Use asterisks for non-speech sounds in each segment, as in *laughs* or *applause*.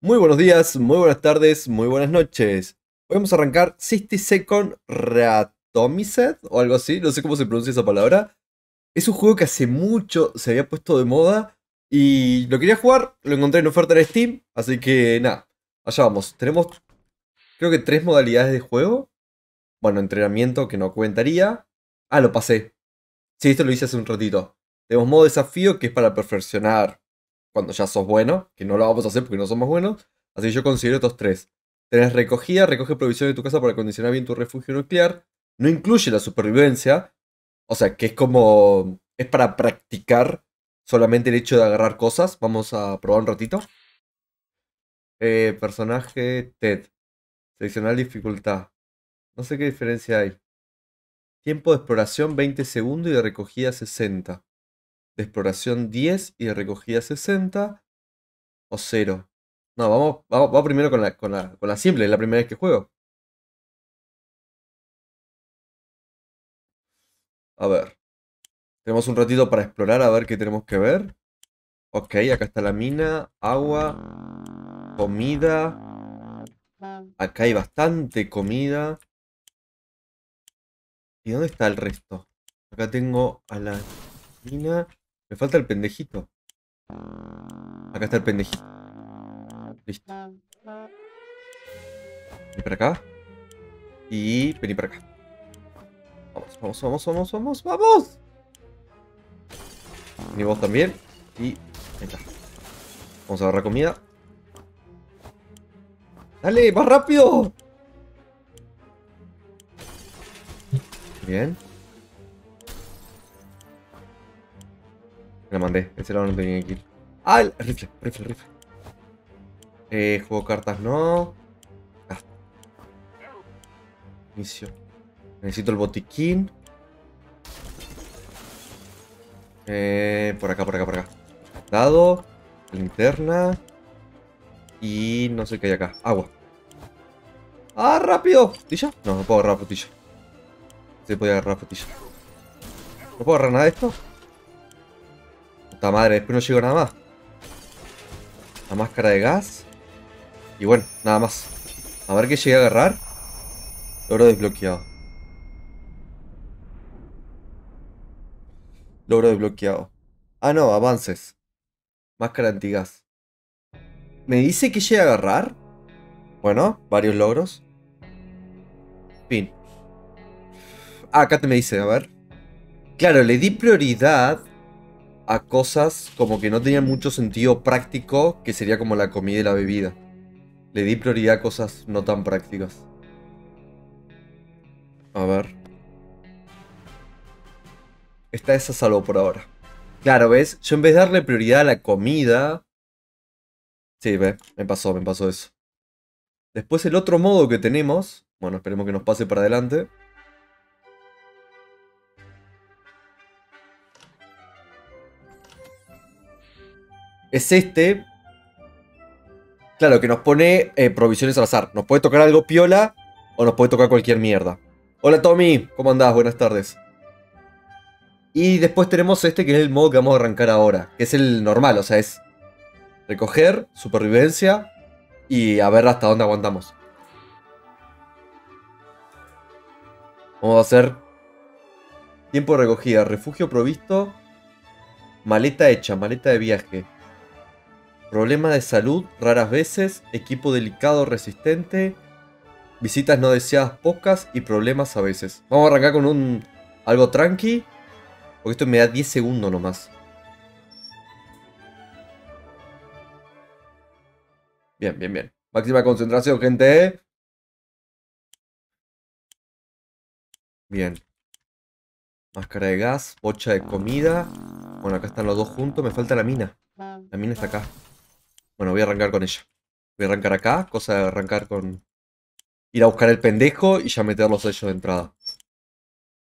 Muy buenos días, muy buenas tardes, muy buenas noches. Hoy vamos a arrancar 60 Second Reatomizer o algo así, no sé cómo se pronuncia esa palabra. Es un juego que hace mucho se había puesto de moda y lo quería jugar, lo encontré en oferta en Steam, así que nada, allá vamos. Tenemos creo que tres modalidades de juego. Bueno, entrenamiento que no cuentaría. Ah, lo pasé. Sí, esto lo hice hace un ratito. Tenemos modo desafío que es para perfeccionar cuando ya sos bueno, que no lo vamos a hacer porque no somos buenos. Así que yo considero estos tres. Tenés recogida, recoge provisiones de tu casa para acondicionar bien tu refugio nuclear. No incluye la supervivencia. O sea, que es como... Es para practicar solamente el hecho de agarrar cosas. Vamos a probar un ratito. Eh, personaje Ted. Seleccionar dificultad. No sé qué diferencia hay. Tiempo de exploración 20 segundos y de recogida 60 de exploración 10 y de recogida 60 o 0. No, vamos, vamos, primero con la, con, la, con la simple, es la primera vez que juego. A ver. Tenemos un ratito para explorar a ver qué tenemos que ver. Ok, acá está la mina, agua, comida. Acá hay bastante comida. ¿Y dónde está el resto? Acá tengo a la mina. Me falta el pendejito. Acá está el pendejito. Listo. Vení para acá. Y vení para acá. Vamos, vamos, vamos, vamos, vamos, vamos. Vení vos también. Y ahí está. Vamos a agarrar comida. ¡Dale! ¡Más rápido! Bien. Me mandé. Ese lado no tenía que ir. ¡Ah! El rifle, rifle, rifle. Eh, juego cartas no. Ah. Inicio. Necesito el botiquín. Eh, por acá, por acá, por acá. Dado. Linterna. Y no sé qué hay acá. Agua. ¡Ah, rápido! ¿Frutilla? No, no puedo agarrar frutilla. Se puede agarrar frutilla. ¿No puedo agarrar nada de esto? Puta madre, después no llegó nada más. La máscara de gas. Y bueno, nada más. A ver qué llegué a agarrar. Logro desbloqueado. Logro desbloqueado. Ah, no, avances. Máscara antigas. ¿Me dice que llegué a agarrar? Bueno, varios logros. Fin. Ah, acá te me dice, a ver. Claro, le di prioridad a cosas como que no tenían mucho sentido práctico, que sería como la comida y la bebida. Le di prioridad a cosas no tan prácticas. A ver. Esta es a salvo por ahora. Claro, ¿ves? Yo en vez de darle prioridad a la comida... Sí, ve, me pasó, me pasó eso. Después el otro modo que tenemos... Bueno, esperemos que nos pase para adelante. Es este. Claro, que nos pone eh, provisiones al azar. Nos puede tocar algo piola o nos puede tocar cualquier mierda. Hola Tommy, ¿cómo andás? Buenas tardes. Y después tenemos este que es el modo que vamos a arrancar ahora. Que es el normal, o sea, es recoger, supervivencia y a ver hasta dónde aguantamos. Vamos a hacer tiempo de recogida, refugio provisto, maleta hecha, maleta de viaje. Problema de salud raras veces, equipo delicado resistente, visitas no deseadas pocas y problemas a veces. Vamos a arrancar con un algo tranqui, porque esto me da 10 segundos nomás. Bien, bien, bien. Máxima concentración, gente. Bien. Máscara de gas, bocha de comida. Bueno, acá están los dos juntos. Me falta la mina. La mina está acá. Bueno, voy a arrancar con ella. Voy a arrancar acá, cosa de arrancar con... Ir a buscar el pendejo y ya meter los sellos de entrada.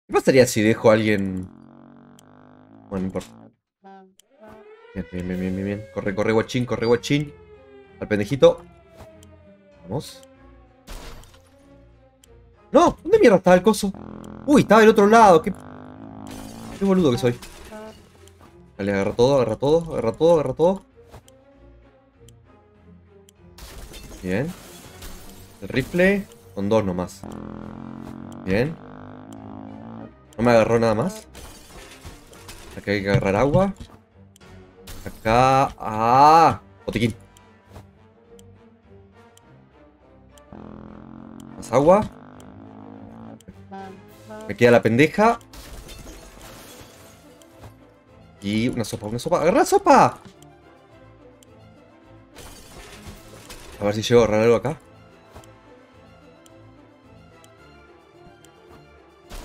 ¿Qué pasaría si dejo a alguien...? Bueno, no importa. Bien, bien, bien, bien, bien. Corre, corre, guachín, corre, guachín. Al pendejito. Vamos. ¡No! ¿Dónde mierda estaba el coso? Uy, estaba del otro lado. Qué... Qué boludo que soy. Dale, agarra todo, agarra todo, agarra todo, agarra todo. Bien. El rifle con dos nomás. Bien. No me agarró nada más. Acá hay que agarrar agua. Acá... ¡Ah! Botiquín. Más agua. Me queda la pendeja. Y una sopa, una sopa. ¡Agarra sopa! A ver si llego a agarrar algo acá.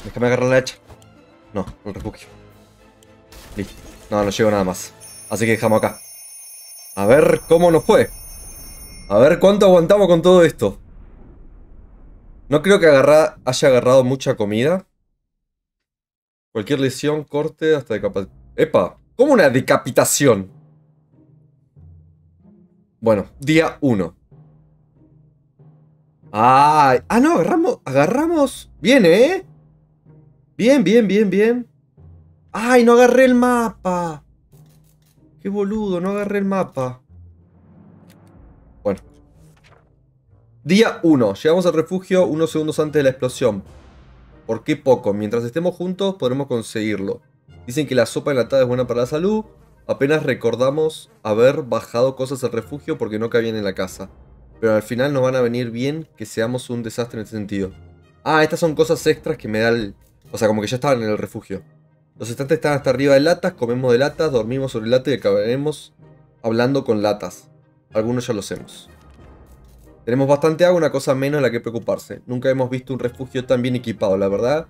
Déjame agarrar la hacha. No, el refugio. Listo. No, no llego nada más. Así que dejamos acá. A ver cómo nos fue. A ver cuánto aguantamos con todo esto. No creo que haya agarrado mucha comida. Cualquier lesión, corte, hasta decapitación. ¡Epa! ¿Cómo una decapitación? Bueno, día 1. Ah, ah, no, agarramos, agarramos. Bien, ¿eh? Bien, bien, bien, bien. ¡Ay, no agarré el mapa! ¡Qué boludo! No agarré el mapa. Bueno. Día 1. Llegamos al refugio unos segundos antes de la explosión. ¿Por qué poco? Mientras estemos juntos podremos conseguirlo. Dicen que la sopa enlatada es buena para la salud. Apenas recordamos haber bajado cosas al refugio porque no cabían en la casa. Pero al final nos van a venir bien que seamos un desastre en ese sentido. Ah, estas son cosas extras que me da el... O sea, como que ya estaban en el refugio. Los estantes están hasta arriba de latas, comemos de latas, dormimos sobre latas y acabaremos hablando con latas. Algunos ya lo hacemos. Tenemos bastante agua, una cosa menos en la que preocuparse. Nunca hemos visto un refugio tan bien equipado, la verdad.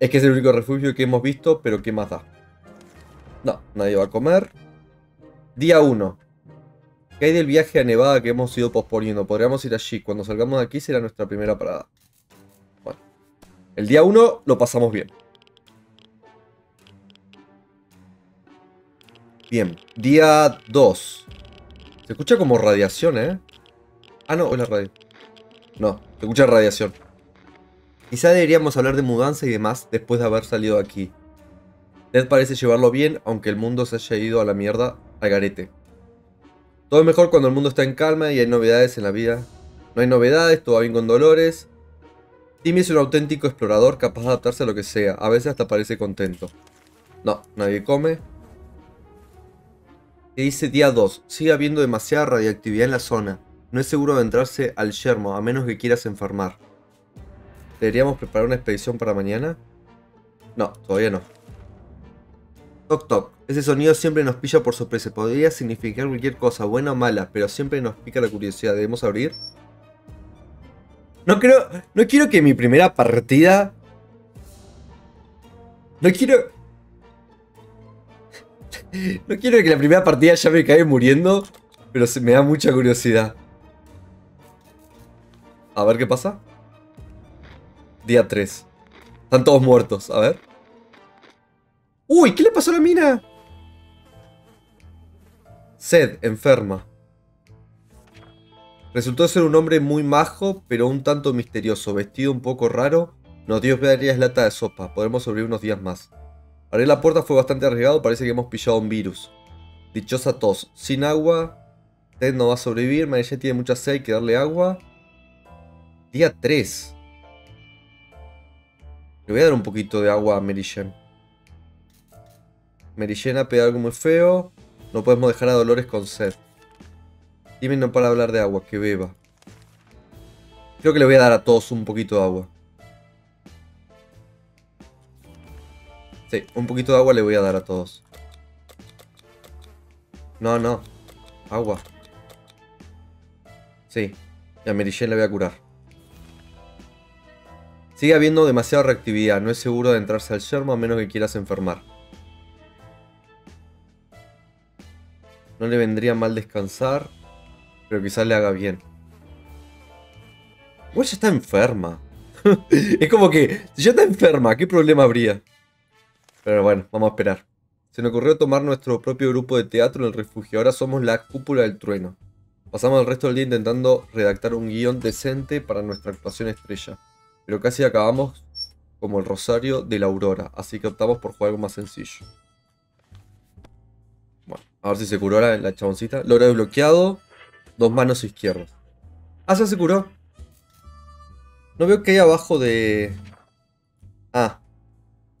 Es que es el único refugio que hemos visto, pero ¿qué más da? No, nadie va a comer. Día 1. ¿Qué hay del viaje a Nevada que hemos ido posponiendo? Podríamos ir allí. Cuando salgamos de aquí será nuestra primera parada. Bueno. El día 1 lo pasamos bien. Bien, día 2. Se escucha como radiación, ¿eh? Ah, no, es la radio. No, se escucha radiación. Quizá deberíamos hablar de mudanza y demás después de haber salido de aquí. Ted parece llevarlo bien, aunque el mundo se haya ido a la mierda al garete. Todo es mejor cuando el mundo está en calma y hay novedades en la vida. No hay novedades, todo va bien con Dolores. Timmy es un auténtico explorador capaz de adaptarse a lo que sea. A veces hasta parece contento. No, nadie come dice día 2. Sigue habiendo demasiada radiactividad en la zona. No es seguro adentrarse al yermo, a menos que quieras enfermar. ¿Deberíamos preparar una expedición para mañana? No, todavía no. Toc toc. Ese sonido siempre nos pilla por sorpresa. Podría significar cualquier cosa, buena o mala, pero siempre nos pica la curiosidad. ¿Debemos abrir? No creo... No quiero que mi primera partida... No quiero... *laughs* No quiero que la primera partida ya me caiga muriendo, pero se me da mucha curiosidad. A ver qué pasa. Día 3. Están todos muertos, a ver. ¡Uy! ¿Qué le pasó a la mina? Sed, enferma. Resultó ser un hombre muy majo, pero un tanto misterioso, vestido un poco raro. Nos dio varias latas de sopa, podremos sobrevivir unos días más. Abrir la puerta fue bastante arriesgado, parece que hemos pillado un virus. Dichosa tos. Sin agua, Ted no va a sobrevivir, Marichet tiene mucha sed, hay que darle agua. Día 3. Le voy a dar un poquito de agua a Mary. Ha pegado algo muy feo. No podemos dejar a Dolores con sed. Dime no para hablar de agua, que beba. Creo que le voy a dar a todos un poquito de agua. Sí, un poquito de agua le voy a dar a todos. No, no. Agua. Sí. Y a Mary le voy a curar. Sigue habiendo demasiada reactividad. No es seguro de entrarse al yermo a menos que quieras enfermar. No le vendría mal descansar. Pero quizás le haga bien. Igual ya está enferma. *laughs* es como que, si ya está enferma, ¿qué problema habría? Pero bueno, vamos a esperar. Se nos ocurrió tomar nuestro propio grupo de teatro en el refugio. Ahora somos la cúpula del trueno. Pasamos el resto del día intentando redactar un guion decente para nuestra actuación estrella. Pero casi acabamos como el Rosario de la Aurora. Así que optamos por jugar algo más sencillo. A ver si se curó la, la chaboncita. Lo desbloqueado. Dos manos izquierdas. Ah, ya se curó. No veo que hay abajo de... Ah.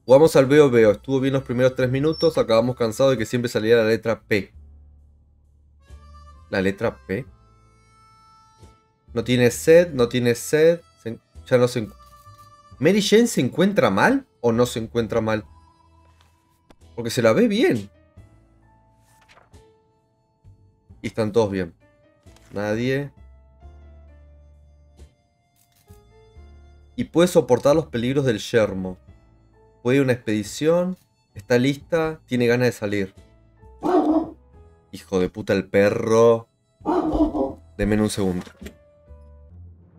Jugamos al veo veo. Estuvo bien los primeros tres minutos. Acabamos cansados de que siempre saliera la letra P. ¿La letra P? No tiene sed, no tiene sed. ya no se... ¿Mary Jane se encuentra mal o no se encuentra mal? Porque se la ve bien. Y están todos bien. Nadie. Y puede soportar los peligros del yermo. Puede ir a una expedición. Está lista. Tiene ganas de salir. Hijo de puta el perro. Deme un segundo.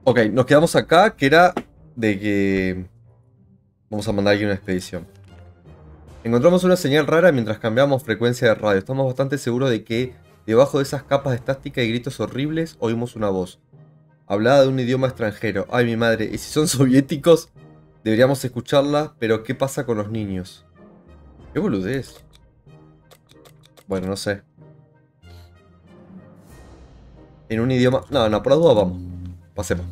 Ok, nos quedamos acá, que era de que... Vamos a mandar aquí una expedición. Encontramos una señal rara mientras cambiamos frecuencia de radio. Estamos bastante seguros de que debajo de esas capas de estática y gritos horribles oímos una voz. Hablaba de un idioma extranjero. Ay, mi madre. ¿Y si son soviéticos? Deberíamos escucharla, pero ¿qué pasa con los niños? ¿Qué boludez? Bueno, no sé. En un idioma... No, no, por la duda vamos. Pasemos.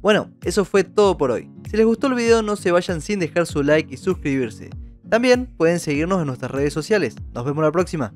Bueno, eso fue todo por hoy. Si les gustó el video no se vayan sin dejar su like y suscribirse. También pueden seguirnos en nuestras redes sociales. Nos vemos la próxima.